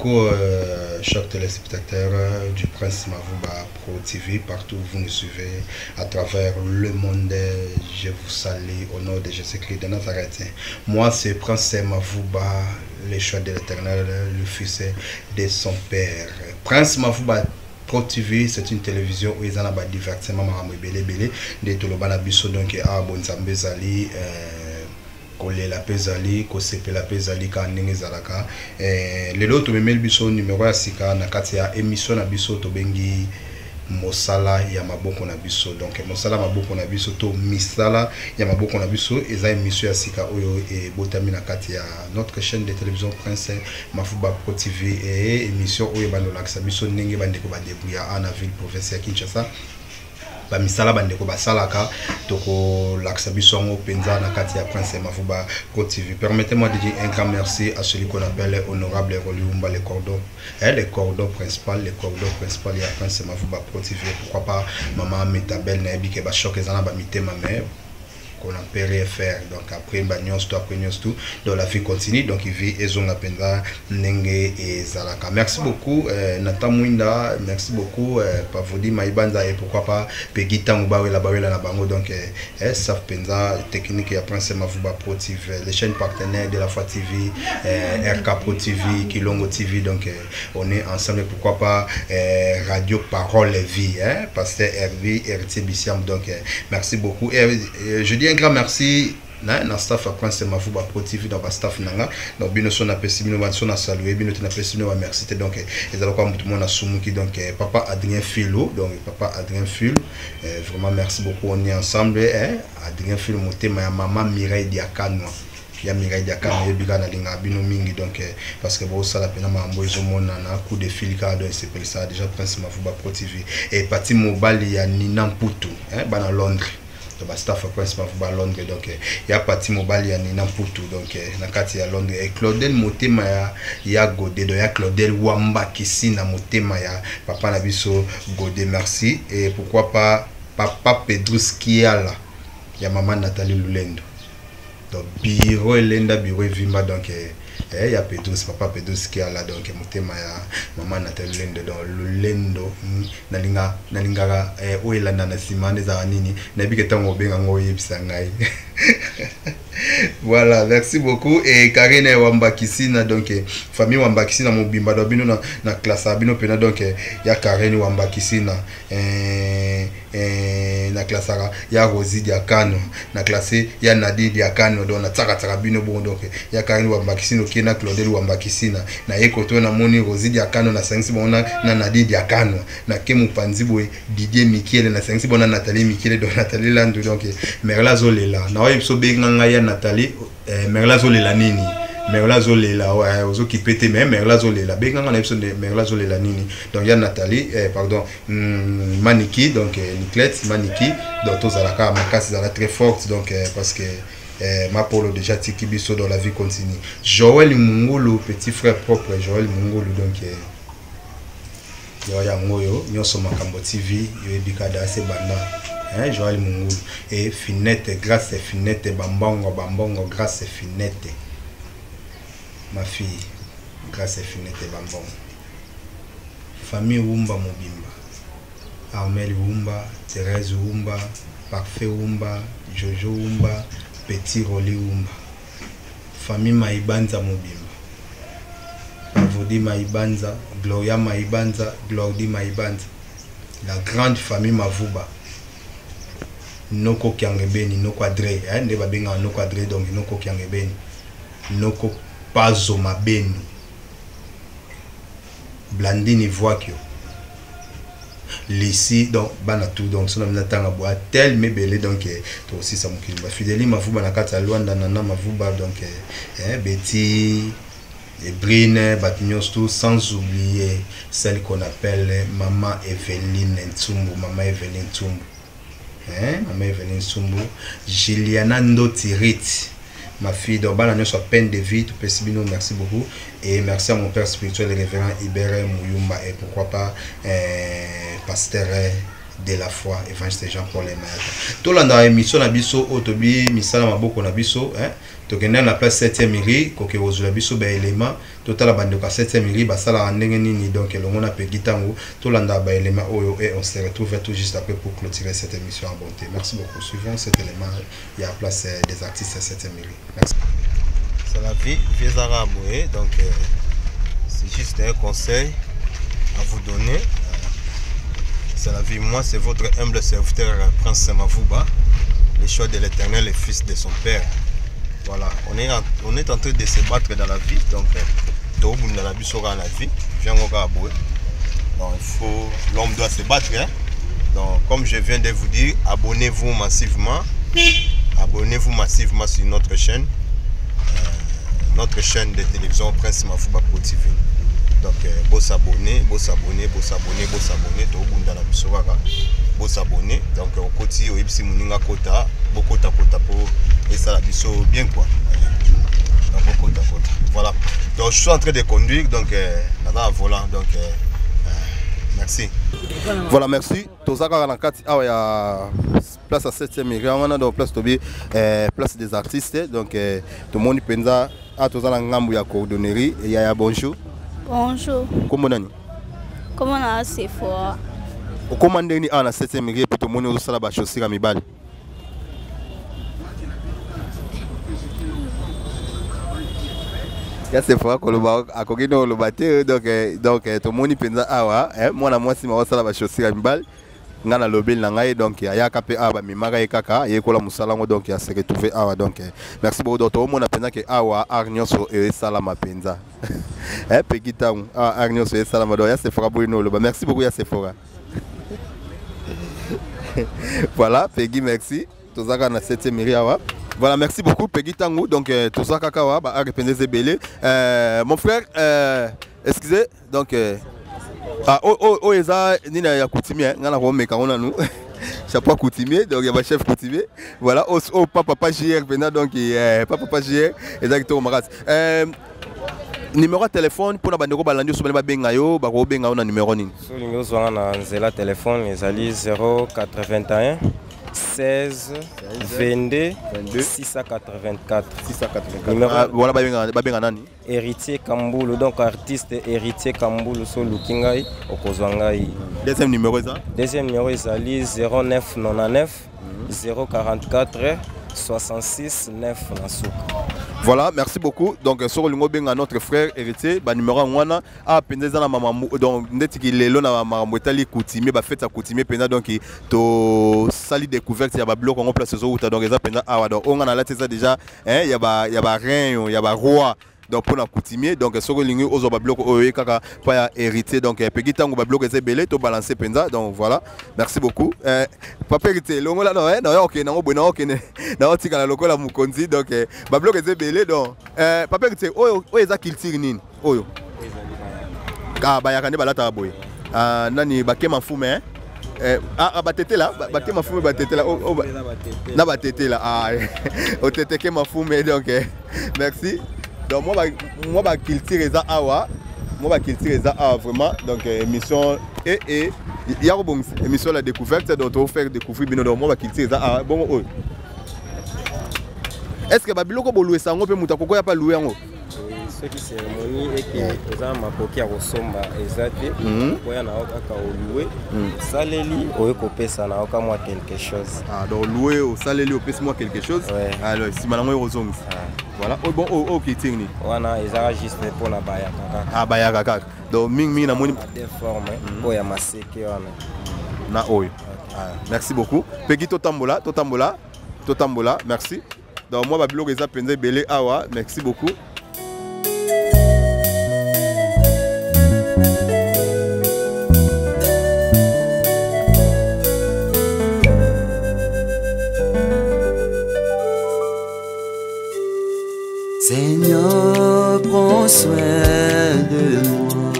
beaucoup, euh, chers téléspectateurs euh, du Prince Mavouba Pro TV, partout où vous nous suivez à travers le monde. Je vous salue au nom de Jésus-Christ de Nazareth. Moi, c'est Prince Mavouba, le choix de l'éternel, le fils de son père. Prince Mavouba Pro TV, c'est une télévision où ils ont un divertissement, de toloba na biso donc a bonzambe ezali euh, kolela mpe ezali kosepela mpe ezali kaka ndenge ezalaka. Eh, lelo tomemeli biso numero ya sika na kati ya émission na biso tobengi mosala ya maboko na biso. Donc mosala ya maboko na biso to misala ya maboko na biso eza émission ya sika oyo ebotami na kati ya notre chaîne de télévision prince mafuba pro tv e émission oyo bandolakisa biso ndenge bandeko badebrouya a na ville province ya kinshasa bamisala bandeko basalaka tokolakisa biso yango mpenza na kati ya prince mafuba pro tv permettez-moi de dire un grand merci à celui qu'on appelle honorable roliumba le cordon eh, le cordon principal le cordon principal ya prince mafuba pro tv pourquoi pas mama metabel nayebi ke bashok eza na bamitema mais qu'on a pu rien faire. Donc après bah nyonso to après tout. Donc la vie continue. Donc il vit ezonga penza ndenge ezalaka merci beaucoup euh, Nathan Mwinda. Merci beaucoup euh, Pavodi Maïbanza et pourquoi pas Peggy Tango Bawela Bawela na bango. Donc euh, eh, Penza technique ya Prince Mavuba Pro TV les chaînes partenaires de la Foi TV RK Pro TV Kilongo TV donc on est ensemble pourquoi pas Radio Parole Vie hein, Pasteur Hervé Héritier Bissiam donc merci beaucoup. Et, je dis un grand merci. Na na staff ya prince mafuba pro tv na bastaff na nga donc bino so napesi bino so na salue bino te napesi bino bamerci te donc ezalaka motu moko nasumuki donc eh, papa adrien filo donc papa adrien fil eh, vraiment merci beaucoup on est ensemble eh, adrien fil motema ya mama mireille diakanwa ya mirai diakana yebi kaka nalingaka bino mingi donc eh, parce que bosala mpena makambo ezomonana coup de fil kaka donc esepelisaka déjà prince mafuba pro tv e pati mobali ya nina mputu eh, bana londres to bastaff principal ba londres. Donc eh, ya parti mobali ya nina mputu. Donc eh, na kati ya londres. E claudel motema ya ya gode do ya claudel wamba kisi na motema ya papa na biso gode merci. Et pourquoi pas papa pedrus kiala ya mama nathalie lulendo. Donc biro elenda biro evimba donc eh, eh, ya pedos papa pedos ke ala donk motema ya mama natal lendo don lolendo nalinga nalingaka eh, oyo elanda na nsima nde ezaka nini? Nayebiki ntango obengango oyebisa ngai. voilà merci beaucoup. Et karine wambakisina donc famille wambakisina mobimba do bino na, na classe ya bino mpena donc ya karine wambakisina eh, eh, na klasaka ya rosi diakano na classe ya nadi diakano donc natsakatsaka bino bongo donc ya karine wambakisina okie na claudel wambakisina naye koto namoni rosi diakano nasangisi bongo na, na nadi diakano nake mopanzi boye didie mikiele nasangisi bongo na natalie mikiele donc natalie landu donc merla azolela naoyebi biso benga ngai ya natalie eh, merla nini? Merla azolela ozokipe te mais merla azolela benganga na biso nde merla azolela nini. Donc ya nathalie eh, pardon mm, maniki donc eh, maniki donc tozalaka makasi ezala très forte donc eh, parce que eh, mapolo déjà tiki biso dans la vie continue. Joel mungulu petit frère propre joel mungulu donc yo yango oyo nyonso makambo tv yoyebi kada ase banda hein, joel mungulu e finete grâce finete bambongo bambongo grâce finete ma fille grâce finete bambongo. Famille wumba mobimba. Armel wumba thérèse wumba parfait wumba jojo wumba petit roli wumba. Famille maibanza mobimba. Pavodi maibanza gloria maibanza glordi maibanza. La grande famille mavuba noko kiangebeni noko adre eh, nde babengaka noko adre donc noko kiangebeni noko pazo mabenu blandini voakio lisi donc bana tu donc sona mina ntanga boya telme ebele donc eh, tokosisa mokili. Bafideli mavuba na kati ya lwanda nana mavuba donc eh, eh, beti Ebrine, tout sans oublier celle qu'on appelle Maman Evelyne Ntsumbu, Maman Evelyne Ntsumbu. Evelyne Ntsumbu. Juliana Ndotirit, ma fille donc bana nyonso ya peine de vie. Topesi bino merci beaucoup. Et merci à mon père spirituel révérend ibere muyumba. Et pourquoi pas euh, pasteur de la foi évangéliste jean paul emayaka tolanda émission na biso oyo tobi misala maboko na biso hein? Tokende na place 7e miri koke kozwela biso baelema totala bandeko ya 7e miri basalaka ndenge nini donc on se retrouve tout juste après pour clôturer cette émission en bonté. Merci beaucoup. Suivons cet élément ya place euh, des artistes ya 7e miri merci. La vie donc euh, c'est juste un conseil à vous donner. C'est la vie. Moi, c'est votre humble serviteur, Prince Mavouba, le choix de l'éternel, le fils de son père. Voilà, on est, en, on est en train de se battre dans la vie. Donc, dans la vie, dans la vie, donc il faut, l'homme doit se battre. Hein? Donc, comme je viens de vous dire, abonnez-vous massivement. Abonnez-vous massivement sur notre chaîne, euh, notre chaîne de télévision Prince Mavouba Pro TV. Donc bosabone bosabone bosabone bosabone tobunda na biso kaka bosabone donc okoti oyebisi moninga kota bokotakota mpo esala biso bien quoi. Donc bokotakota voilà. Donc je suis en train de conduire donc naza na volant donc euh, merci. Voilà merci. Toza kaka na kati awa ya place ya 7e égran wana donc place tobi place des artistes. Donc eh, tomoni mpenza awa toza na ngambu ya coordonnerie. Ya ya bonjour Bonjour. kombo nani Comment on a assez fort okóma ndenge nini awa na 7e égre mpe tomoni ozosala bachaussure ya mibali ya sefoa koloba akoki nde koloba te donc tomoni mpenza awa mwana mwasi ma osala bachaussure ya mibali eh, merci beaucoup donc toomona mpenza ke awa mpenza eh, boyino oloba merci beaucoup ya voilà pegi merci. Toza kaka na 7e mairie awa. Voilà merci beaucoup pegi ntango donc toza kaka awa baart mpenza eza ebele euh, mon frère euh, excusez donc euh, ah, oyo eza nini ya coutumier ngai na komeka ngo nanu. Chapeau coutumier donc ya bachef coutumier. Voilà oyo pa papa jr mpena donc eh, pa papa jr eza kitoko makasi eh, numéro ya telefone mpona bandeko balandi oso bani babenga yo bakobenga yo na numéro nini? So olingi ozwanga na nzela telefone ezali 081 16 22 684 Numéro- wana babenga babenga nani? Héritier kambulu donc artiste héritier kambulu so oluki ngai okozwa ngai. Deuxième numéro eza? Deuxième numéro ezali 0999 044 66 9 na suka voilà merci beaucoup. Donc soki olingi obenga notre frère héritier banuméro yango wana awa mpenza eza na makambo donc ndetiki lelo na makambo etali coutumier bafete ya coutumier mpenza donc tosali découverte ya babiloko yango place ezowuta donc eza mpenza awa. Donc oyo nga nalati eza déjà hein, ya ba- ya barein oyo, ya baroi donc mpona coutumier donc soki olingi ozwa babiloko oyo oye kaka mpa ya héritier donc epeki ntango babiloko eza ebele tobalance mpenza donc voilà. Merci beaucoup. Eh, papa héritier longola no eh, naoya okende yango boye naokende naotikala lokola mokonzi donc eh, babiloko eza ebele donc. Eh, papa héritier oyo oyo eza culture nini? Oyo. Ah, bayaka nde balataka boye. Ah, nani bakema mfume eh? Eh, ah, ah, batetela Ba- bakema mfume batetela oh, oh, na batetela ah, oteteke mafume donc eh, merci donc moi baculture eza awa. Moi baculture eza awa vraiment. Donc eh, émission e e ya kobongisa émission la découverte donc tofaire découvrir bino. Donc moi baculture eza awa. Bongo oyo est ce que babiloko bolwesa yango mpe moto akokoya mpe alue yango soki cérémonie eke eza makoki ya kosomba eza te okoya na yo kaka olue saleli oye kopesa na yo ka mwa quelque chose. Ah, donc lue osaleli opesi moi quelque chose? Alors nsima nango kozongisa voilà. Oyo bon oyo oyo culture nini wana ezaka juste mpona bayaka kaka ah, bayaka kaka donc mingimingi namoni de forme oyo ya maseke wana. Na oyo Ah, merci beaucoup. Peki totambola totambola totambola merci. Donc mwa babiloko eza mpenza ebele awa merci beaucoup Prends soin de moi.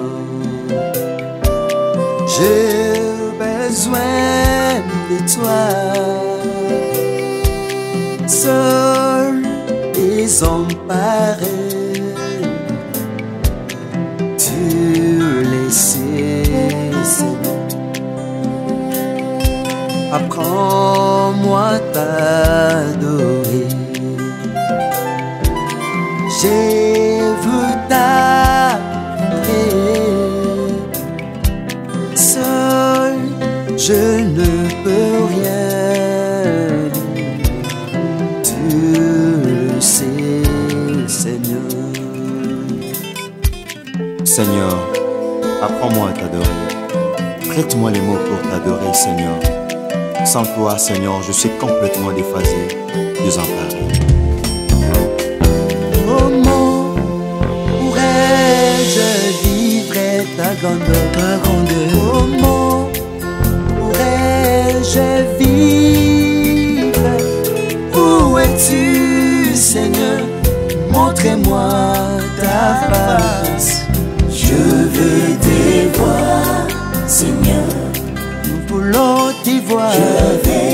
J'ai besoin de toi. Seul et désemparés. Tu Seigneur. Apprends-moi à Je veux t'adorer. Seul, je ne peux rien. Tu le sais, Seigneur. Seigneur, apprends-moi à t'adorer. Prête-moi les mots pour t'adorer, Seigneur. Sans toi, Seigneur, je suis complètement déphasé, désemparé. Ta grandeur, ta grandeur Comment pourrais-je vivre? Où es-tu, Seigneur? Montre-moi ta face. Je veux te voir, Seigneur. Nous voulons te voir. Je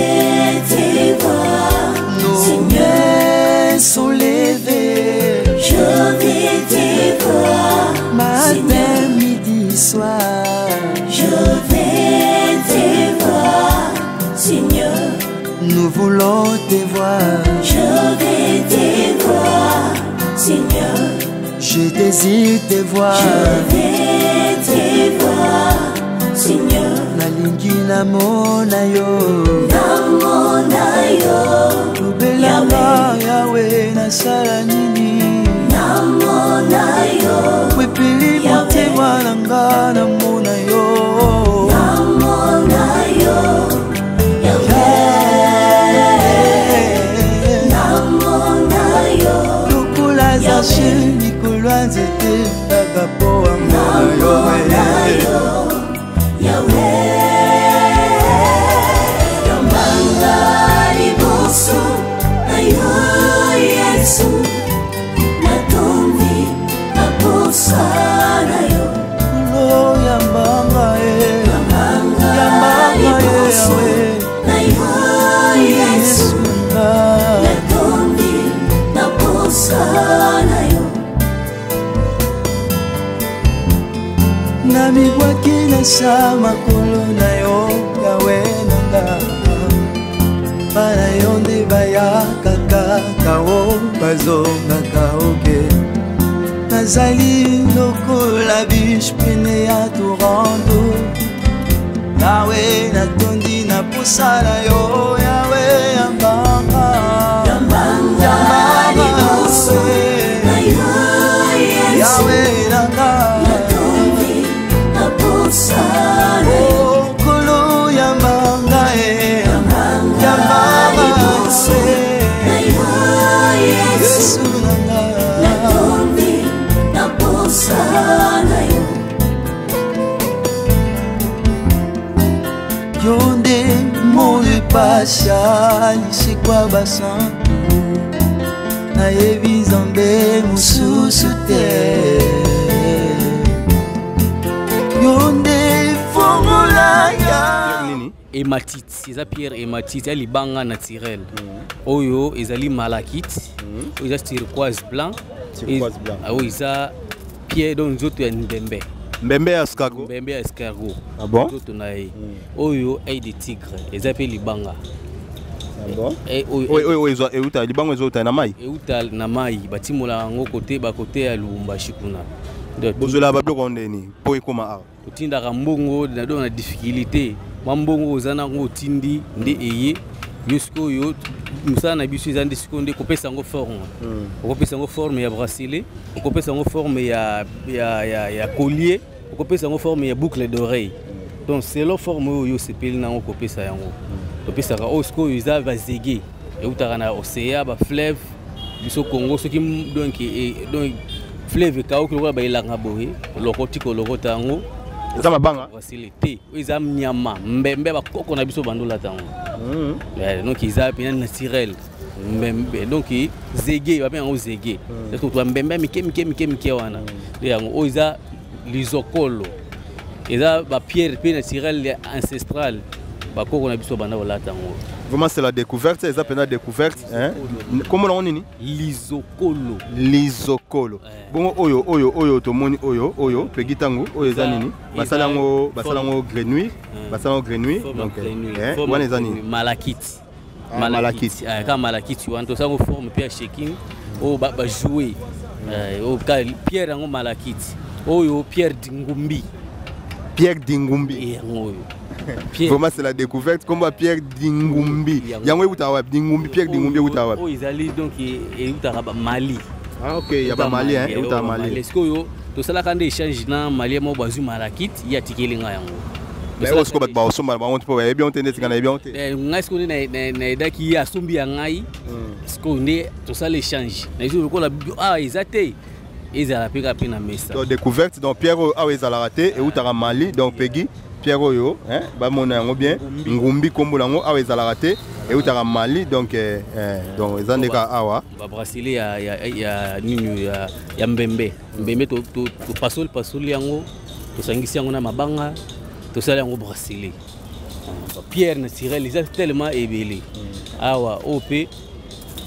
soir. Je vais te voir, Seigneur. Nous voulons te voir. Je vais te voir, Seigneur. Je désire te voir. Je vais te voir, Seigneur. nalingi namona yo namona yo lobelanga yawe nasala nini namona yo. Wepeli motema na nga namona yo nazali lokola biche pene ya torando yawe natondi na posa na yo moyo epasha lisekwa basantu. Nayebi nzambe mosusu te. Yo nde fongola ya hématite. Eza pierre hématite ya libanga naturel. Oyo ezali malakite. Oyo eza turquoise blanc. Turquoise blanc. Ah, oyo eza pierre donc nzoto ya ndembe mbembe ya skago mbembe ya escargot. Ah bon? nzoto na ye oyo œil de tigre eza mpe libanga. Eh, oyo euta libango ezouta na mai euta na mai batimolaka yango kote bakote ya lubumbashi kuna Donc, bozwela babiloko ndeni mpo ekóma awa otindaka mbongo na do na difficulté mwa mbongo oza nango otindi nde eye yo sikoyo mosala na biso eza nde sikoyo nde kopesa yango forme. Okopesa yango forme ya bracelet okopesa yango forme ya, collier okopesa yango forme ya boucle d'oreille. Donc selo forme oyo yo osepeli nango kopesa yango. Topesaka oyo sikoyo eza bazege eutaka na océa bafleuve biso congo soki donc e- donc fleuve ekauki lokola bayelanga boye lokoti kolokota yango eza mabanga. Wasile te. Oyo eza nyama. Mbembe bakoko na biso bandolata yango. Eh, donc eza mpena naturel. Mbembe donc zege babe yango zege twa mbembe ya mike mike mike mike wana. Nde yango oyo eza lizokolo eza bapierre mpe naturel ya ancestral bakoko na biso banda kolata yango. Vraiment c'est la découverte eza mpena découverte kombo nango nini lizokolo. Lizokolo. Bongo oyo oyo oyo tomoni oyo oyo pegi ntango oyo eza nini? basala yango basala yango grenouille Eh. basala yango ya donc wana eza nini? malakiti. Ah, malakiti. Eh, kaka malakiti. Wana tosango forme mpe ya shaking oyo ba- bajoue Eh, oyo pierre yango malakiti. Oyo pierre dingumbi pierre dingumbi. Eh, Pierre- vraiment c'est la découverte. Ya pierre dingumbi. Yango. wapi dingumbi pierre dingumbi eutaka wapi oyo ezali donc e- eutaka bamali ah ok ya bamali hein? Eutaka mali? Échange na mali bazwi malakiti ye atikeli ngai yango mais oyo sikoyo bato baosomba bango mpo bayebi yango te nde etika na yebi yango te Eh, ngai sikoyo nde na- na- nayedaki ye asombi ya ngai sikoyo nde tosala échange? Nayebi lokola ah eza te ezala mpe kaka mpe na mesa. Donc découverte donc pierre oyo awa ezalaka te eutaka mali donc pegi pierre oyo hein, bamona yango bien Ngumbi. ngumbi kombo nango awa ezalaka te eutaka mali donc eh, eh, donc eza nde kaka awa. babrasile ya, nini ya, mbembe. Mbembe to- to- topasoli pasoli yango tosangisi yango na mabanga tosala yango brasile pierre naturel eza tellement ebele. Awa oyo mpe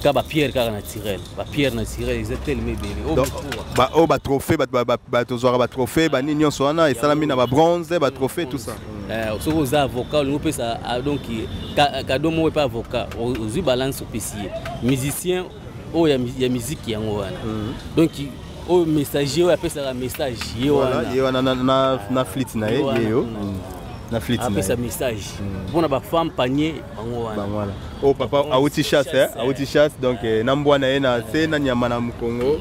ka bapierre kaka naturel bapierre naturel eza tellement ebele oyo Donc, mikuwa. ba- oyo batrophée bato ba- ba- ba- tozwaka batrophée banini nyonso wana esalami na babronze batrophée tout ça. Eh, soki oza avocat olingi opesa ah, donc kado moko epe avocat. O- ozwi balance opesi ye musicien oyo ya mi- ya musique yango wana donc oyo messager oyo apesaka message ye Voilà, ye wana wana na- na- na na ye Mm. Mm. apesa message. Mpona bafemme panier bango wana wana oyo papa auti chasse eh, auti chasse. Donc eh, na mbwa na ye na se na nyama na mokongo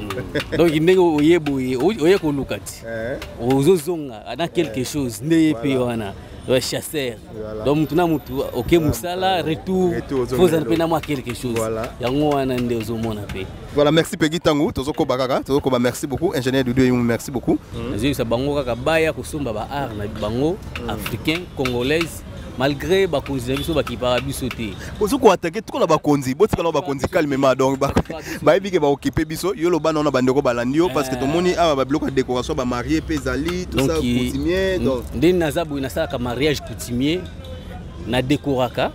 donc ndenge oye boye oye koluka ti Eh, ozozonga na quelque chose nde ye mpe wana ya chasseur. Voilà. donc mutu na mutu oke mosala retour eloko. mpe na mwa quelque chose. Voilà. yango wana nde ozomona mpe voilà merci pegi ntango tozokoba kaka tozokoba merci beaucoup. Ingénieur dudu emu merci beaucoup. Nazoyebisa bango kaka baya kosomba baart na bango africain congolaise malgré bakonzi na biso bakipaka biso te. Ozokoatake tukola bakonzi botika na bakonzi calmement donc ba- bayebi ke baokipe biso yo loba nano bandeko balandi yo parce que tomoni awa babiloko ya décoration bamarie mpe ezali i- coutumier nde naza boye nasalaka mariage coutumier nadekoraka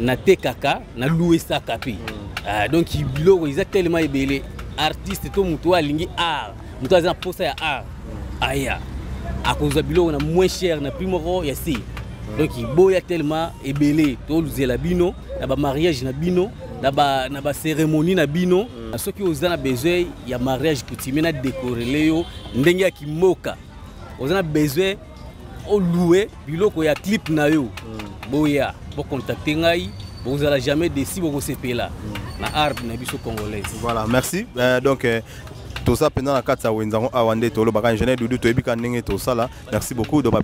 natekaka naluesaka mpe Ah, donc biloko eza telema ebele artiste to moto oyo alingi art. Moto aza na mposa ya art. Aya. Akozwa biloko na moins cher na prix moko ya se donc boya telema ebele toluzela bino na bamariage na bino na ba- na bacérémonie na bino. Soki oza na besoin ya mariage coutumier na décorele yo ndenge ya kimboka oza na besoin olue biloko ya clip na yo. Boya bocontacte ngai bokozala jamais desi bokosepela na arbre na biso congolaise. Voilà merci. Euh, donc euh, toza mpenza na kati ya wenzango ingénieur dudu merci beaucoup. Donc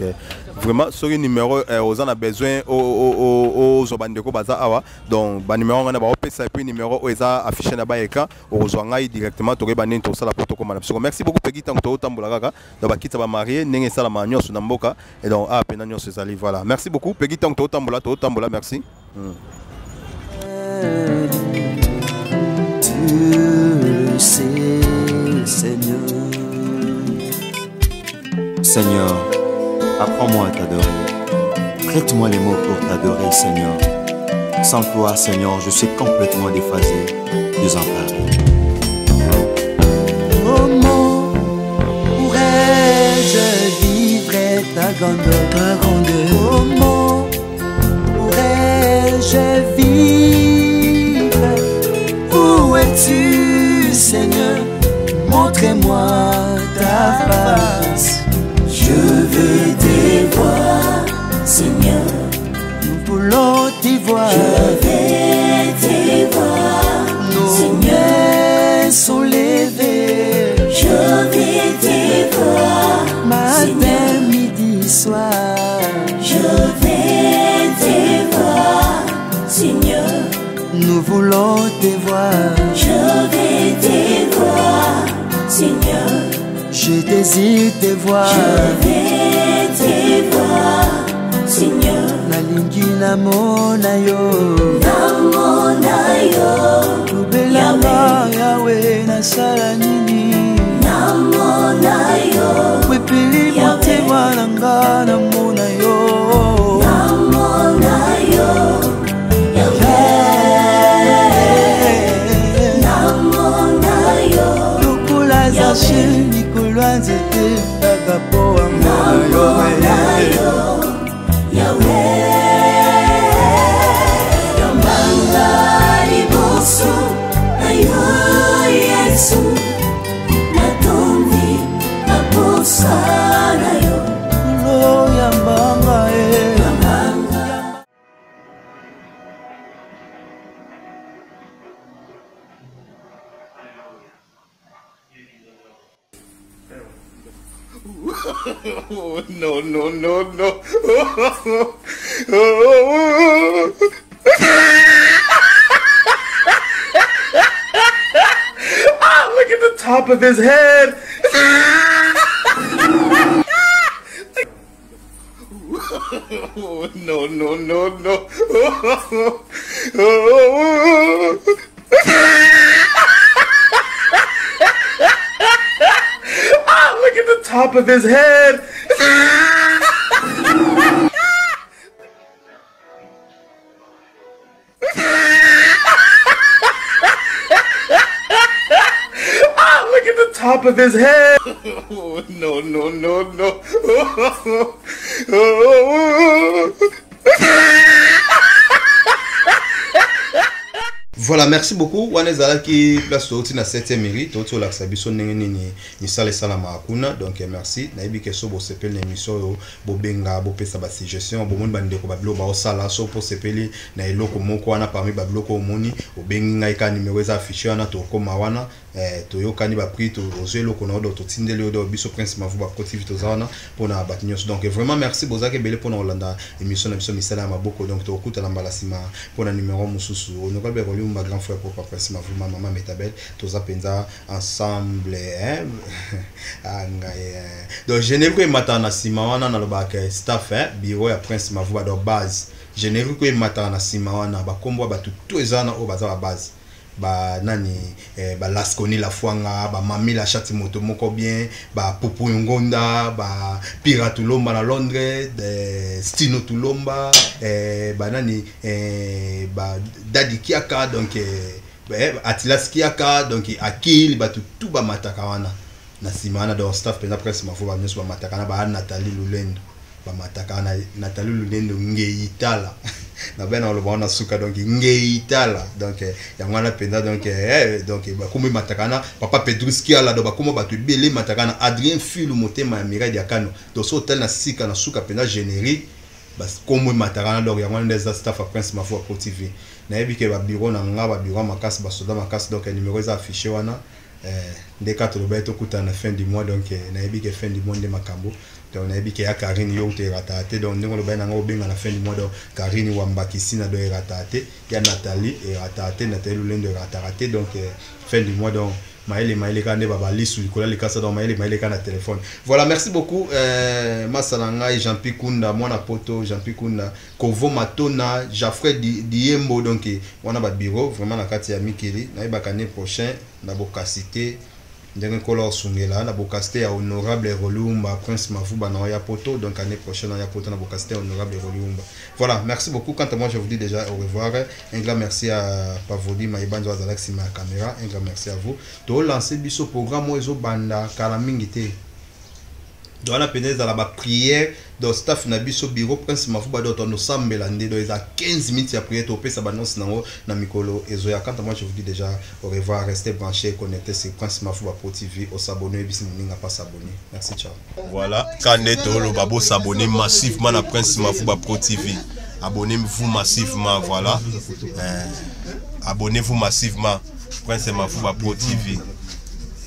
euh, vraiment soki numero euh, oza na besoin ozwa bandeko baza awa. Donc na baeka okozwa ngai directement merci beaucoup peki ntango tozotambola et donc ezali voilà. Merci beaucoup peki ntango tozotambola tozotambola merci. Mm. Seigneur, apprends-moi à t'adorer. Prête-moi les mots pour t'adorer, Seigneur. Sans toi, Seigneur, je suis complètement déphasé, désemparé. Comment pourrais-je vivre ta grandeur, ta grandeur Comment pourrais-je vivre? Où es-tu, Seigneur? Montre-moi ta face. Je veux te voir, Seigneur. Nous voulons te voir. Je vais te voir, Nos mains sont levées. Je vais te voir, matin, midi, soir. Je vais te voir, Seigneur. Nous voulons te voir. Je vais te voir, Seigneur. Je désire te voir. Je vais te voir, Seigneur. nalingi namona yo namona yo tobelanga yawe nasala nini. Namona yo kwepeli motema na nga namona yo namona yo lokola zasheni grande dívida da boa, amor, eu, eu, eu, eu, eu, eu, eu, eu, eu, no, no, no, no. Ah, look at the top of his head. No, no, no, no. Ah, top of his head. Top of his head. Oh, no, no, no, no. Oh, oh, voilà merci beaucoup. Wana ezalaki place touti na 7e mairie. Touti olakisa biso ndenge nini misala esalamaka kuna donc merci. Nayebi ke so bosepeli na émission oyo bobenga bopesa basuggestion bomoni bandeko babiloko baosala so mpo osepeli na eloko moko wana parmi babiloko omoni. Obengi ngai ka nimero eza affiche wana tokóma wana toyokani baprix tozwi eloko na odo totindeli odo biso prince mavu bacotiv toza wana mpona bato nyonso donc vraiment merci bozalaki ebele mpona kolanda émission na biso misala ya maboko donc tokokutana mbala nsima mpona numero mosusu honorable kolumba grand frère papa prince mavu ma mama metabel toza mpenza ensemble hein? ah, eh. donc générique koyemataka na nsima wana nalobaka staff eh? bureau ya prince mavu bado base générique koyemataka na nsima wana bakombo ya bato to eza wana oyo baza babase banani eh, balaskoni lafwanga bamami la chati moto moko bien bapupu ngonda bapira tulomba na londres de stino tulomba eh, banani eh, badadi kiaka donc eh, eh, atilas kiaka donc akili bato tu bamataka wana. Na nsima wana donc staff mpenza presse mafo banyonso bamataka na baa nathalie lulendo. Bamataka na nathalie lulendo ngei tala nabe na koloba wana suka donc ngei tala donc yango wana mpenza donc eh, donc bakombo emataka na papa pedrus kiala donc bakombo bato ebele emataka na adrien filu motema ya mirade ya kano donc so otali na sika na suka mpenza générique bakombo emataka na donc yango wana nde eza staff ya prince mafo ya pro tv nayebi ke babiro na nga babiro makasi basoda makasi donc numero eza affiche wana. Eh, nde ka tolobai tokutana na fin du mois donc nayebi ke fin du mois nde makambo donc nayebi ke ya karine yo erataka te donc ndenge olobai nanga obenga na fin du mois donc karine wambakisi na do erataka te ya nathalie erataka te nathalie lulendo erataka te donc eh, fin du mois donc mayele mayele kaka nde babalisu likolo ya likasa donc mayele mayele kaka na telefone voilà merci beaucoup euh, masala ngai jean pi kunda poto jean pi kunda kovo matona jafrey diembo. Donc wana babiro vraiment na kati ya mikili nayebaka ne prochain na bokasi ndenge nkolo osungela na bokasi te ya honorable rolumba prince mavuba na oya poto donc année prochaine oya poto na bokasi te ya honorable rolumba. Voilà merci beaucoup. Quant à moi je vous dis déjà au revoir. Un grand merci à pavodi mayibanzo azalaki nsima ya caméra un grand merci à vous. Tolance biso programme oyo ezobanda kala mingi te donc wana mpenza ezala bapriere donc staff na biso bureau prince mafuba donc tondosambela nde donc eza 15 minutes ya priere topesa banonce nango na mikolo ezoya quant à moi je vous dis déjà au revoir restez branché connecté sur prince mafuba pro tv osabone oyebisi moninga pas s'abonner merci ciao. Voilà ka nde toloba bosabone massivement na prince mafuba pro tv abonnez-vous massivement voilà. Euh, abonnez-vous massivement prince mafuba pro tv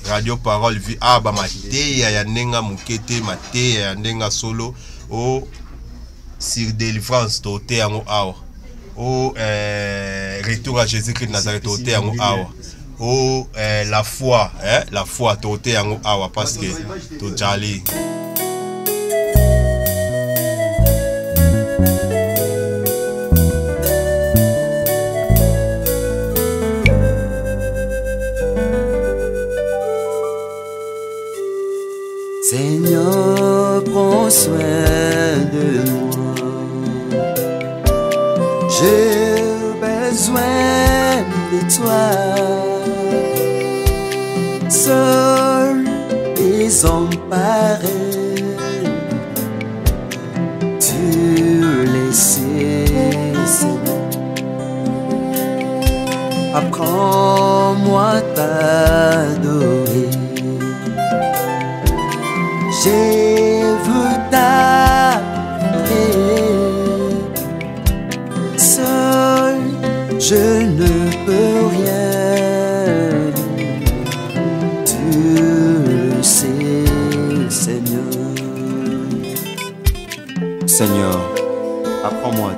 radio parole vi awa bamateya ya ndenge moke te mateya ya ndenge solo. O sur délivrance tote yango awa. O euh, retour à jésus christ nazareth tote yango awa. o euh, la foi eh? la foi tote yango awa parce que tojali tu sais. Apprends-moi t'adorer. Je veux t'adorer. Seul, je Seigneur, apprends-moi